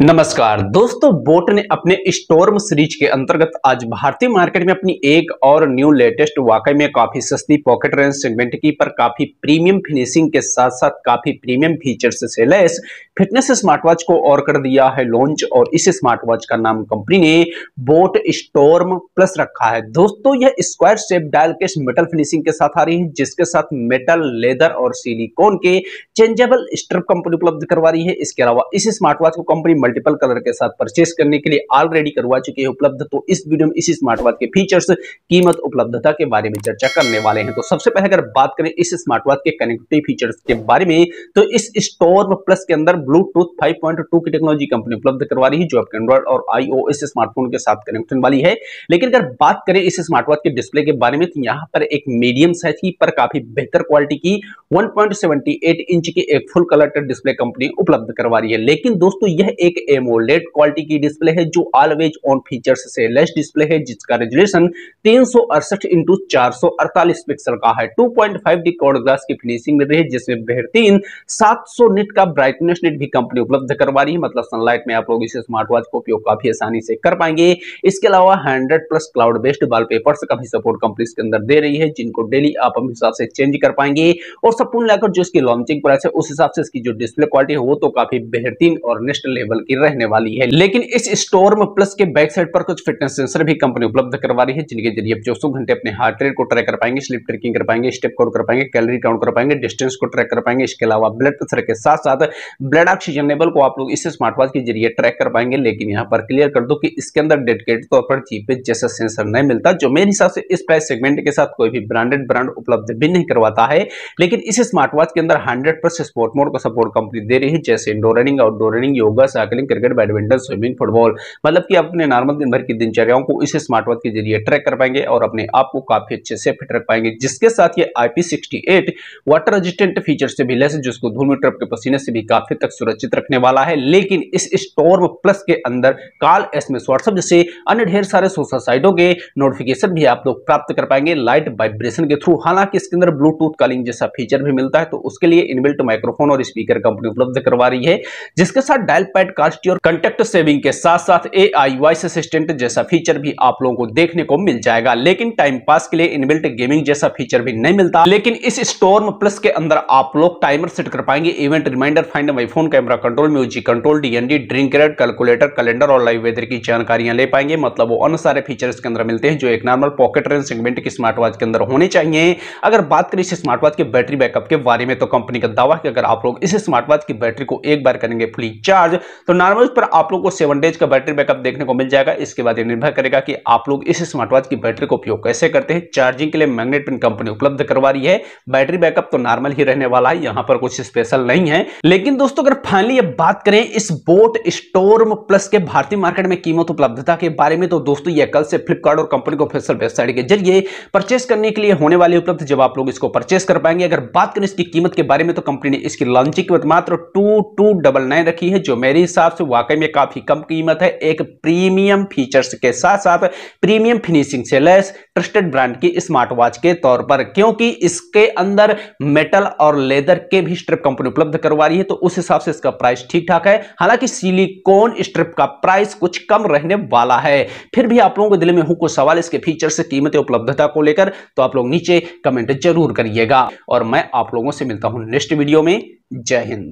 नमस्कार। दोस्तों, बोट ने अपने स्टोर्म सीरीज़ के अंतर्गत आज भारतीय मार्केट में अपनी एक और न्यू लेटेस्ट, वाकई में काफ़ी सस्ती पॉकेट रेंज सेगमेंट की पर काफ़ी प्रीमियम फिनिशिंग के साथ साथ काफ़ी प्रीमियम फीचर्स से लेस फिटनेस स्मार्ट वॉच को और कर दिया है लॉन्च और इस स्मार्ट वॉच का नाम कंपनी ने बोट स्टोर्म प्लस रखा है। दोस्तों, यह स्क्वायर शेप डायल के मेटल फिनिशिंग के साथ आ रही है, जिसके साथ मेटल, लेदर और सिलिकॉन के चेंजेबल स्ट्रिप कंपनी उपलब्ध करवा रही है। इसके अलावा इस स्मार्ट वॉच को कंपनी मल्टीपल कलर के साथ परचेस करने के लिए ऑलरेडी करवा चुकी है, उपलब्ध। तो इस वीडियो में इसी स्मार्ट वॉच के फीचर्स कीमत, उपलब्धता के बारे में चर्चा करने वाले हैं। तो सबसे पहले अगर बात करें इस स्मार्ट वॉच के कनेक्टिविटी फीचर्स के बारे में तो इस स्टोर प्लस के अंदर ब्लूटूथ 5.2 की टेक्नोलॉजी कंपनी उपलब्ध करवा रही है, जो आपके एंड्रॉइड और आईओएस स्मार्टफ़ोन के साथ कनेक्शन वाली है। लेकिन अगर बात करें इस स्मार्ट वॉच के डिस्प्ले के बारे में तो यहाँ पर एक मीडियम साइज़ की, पर काफ़ी बेहतर क्वालिटी की 1.78 इंच की एक फुल कलर डिस्प्ले कंपनी उपलब्ध करवा रही है। लेकिन दोस्तों, यह एक एमोलेड क्वालिटी की डिस्प्ले है, जो ऑलवेज ऑन फीचर्स से लेस डिस्प्ले है, जिसका रेजोल्यूशन तीन सौ अड़सठ इंटू चार सौ अड़तालीस पिक्सल का है। 2.5 डी कॉर्ड ग्लास की फिनिशिंग मिल रही है, जिसमें बेहतरीन 700 निट का ब्राइटनेस निट भी कंपनी उपलब्ध करवा रही है। मतलब सनलाइट में आप लोग इस स्मार्ट वॉच को उपयोग काफ़ी आसानी से कर पाएँगे। इसके अलावा hundred plus cloud based wallpaper का भी सपोर्ट कंपनी इसके अंदर दे रही है, जिनको डेली आप अपने हिसाब से चेंज कर पाएँगे। और सब कुल मिलाकर जो इसकी लॉन्चिंग प्राइस है, उस हिसाब से इसकी जो डिस्प्ले क्वालिटी है, वो तो काफ़ी बेहतरीन और नेक्स्ट लेवल की रहने वाली है। लेकिन इस स्टोर्म प्लस के बैक साइड पर कुछ फिटनेस सेंसर भी कंपनी उपलब्ध करवा रही है, जिनके ज़रिए आप चौसठ घंटे अपने हार्ट रेट को ट्रैक कर पाएँगे स्लिप ट्रैकिंग कर पाएँगे स्टेप काउंट कर पाएँगे कैलोरी काउंट कर पाएँगे डिस्टेंस को ट्रैक कर पाएँगे, इसके अलावा ब्लड प्रेशर के साथ साथ ब्लड ऑक्सीजन लेवल को आप लोग इस स्मार्ट वॉच के ज़रिए ट्रैक कर पाएँगे। लेकिन यहाँ पर क्लियर कर दो कि इसके अंदर डेडिकेटेड तौर पर जीपीएस जैसा सेंसर नहीं मिलता, जो मेरे हिसाब से इस प्राइस सेगमेंट के साथ कोई भी ब्रांडेड ब्रांड उपलब्ध भी नहीं करवाता है। लेकिन इस स्मार्ट वॉच के अंदर हंड्रेड स्पोर्ट मोड का सपोर्ट कंपनी दे रही है, जैसे indoor running outdoor running yoga cycling cricket badminton swimming football मतलब कि अपने नॉर्मल दिन भर की दिनचर्याओं को इस स्मार्ट वॉच के ज़रिए ट्रैक कर पाएँगे और अपने आप को काफ़ी अच्छे से फिट रख पाएँगे। जिसके साथ ये IP68 वाटर रेजिस्टेंट फीचर से भी लेस जिसको धूल मिट्टी के पसीने से भी काफ़ी तक सुरक्षित रखने वाला है। लेकिन इस स्टोर प्लस के अंदर कॉल एसएमएस व्हाट्सएप जैसे अन्य ढेर सारे सोशल साइटों के नोटिफिकेशन भी आप लोग प्राप्त कर पाएँगे लाइट वाइब्रेशन के थ्रू हालाँकि इसके अंदर ब्लूटूथ कॉलिंग जैसा फीचर भी मिलता है तो उसके लिए इनबिल्ट माइक्रोफोन और स्पीकर कंपनी उपलब्ध करवा रही है, जिसके साथ डायल पैड कास्ट और कंटेक्ट सेविंग के साथ साथ ए आई वॉइस असिस्टेंट जैसा फीचर भी आप लोगों को देखने को मिल जाएगा। लेकिन टाइम पास के लिए इनबिल्ट गेमिंग जैसा फीचर भी नहीं मिलता। लेकिन इस स्टोर्म प्लस के अंदर आप लोग टाइमर सेट कर पाएँगे। Event reminder find my phone camera control music control DND drink rate calculator calendar और लाइव वेदर की जानकारियाँ ले पाएँगे। मतलब वो अन्य सारे फीचर इसके अंदर मिलते हैं जो एक नॉर्मल पॉकेट रेंज सेगमेंट की स्मार्ट वॉच के अंदर होने चाहिए। अगर बात करें इस स्मार्ट वॉच के बैटरी बैकअप के बारे में तो कंपनी का दावा है अगर आप लोग इस स्मार्ट वॉच की बैटरी को एक बार करेंगे फुली चार्ज तो नॉर्मल पर आप लोग को सेवन डेज़ का बैटरी बैकअप देखने को मिल जाएगा। इसके बाद ये निर्भर करेगा कि आप लोग इस स्मार्ट वॉच की बैटरी का उपयोग कैसे करते हैं। चार्जिंग के लिए मैग्नेट पिन कंपनी उपलब्ध करवा रही है। बैटरी बैकअप तो नॉर्मल ही रहने वाला है। यहाँ पर कुछ स्पेशल नहीं है। लेकिन दोस्तों, अगर फाइनली ये बात करें, इस बोट स्टोर्म प्लस के भारतीय मार्केट में कीमत उपलब्धता के बारे में तो दोस्तों, ये कल से फ्लिपकार्ट और कंपनी को ऑफिशियल वेबसाइट के ज़रिए परचेस करने के लिए होने वाली उपलब्ध जब आप लोग इसको परचेस कर पाएँगे। अगर बात करें इसकी कीमत के बारे में तो कंपनी ने इसकी लॉन्चिंग कीमत मात्र टू टू डबल नाइन रखी है, जो मेरे हिसाब से वाकई में काफ़ी कम कीमत है। एक प्रीमियम फीचर्स के साथ साथ प्रीमियम फिनिशिंग से लेस ट्रस्टेड ब्रांड की स्मार्ट वॉच के तौर पर, क्योंकि इसके अंदर मेटल और लेदर के भी स्ट्रिप कंपनी उपलब्ध करवा रही है तो उस हिसाब से इसका प्राइस ठीक ठाक है। हालाँकि सिलिकॉन स्ट्रिप का प्राइस कुछ कम रहने वाला है। फिर भी आप लोगों के दिल में हो, कुछ सवाल इसके फीचर से कीमत, उपलब्धता को लेकर तो आप लोग नीचे कमेंट ज़रूर करिएगा। और मैं आप लोगों से मिलता हूँ नेक्स्ट वीडियो में। जय हिंद।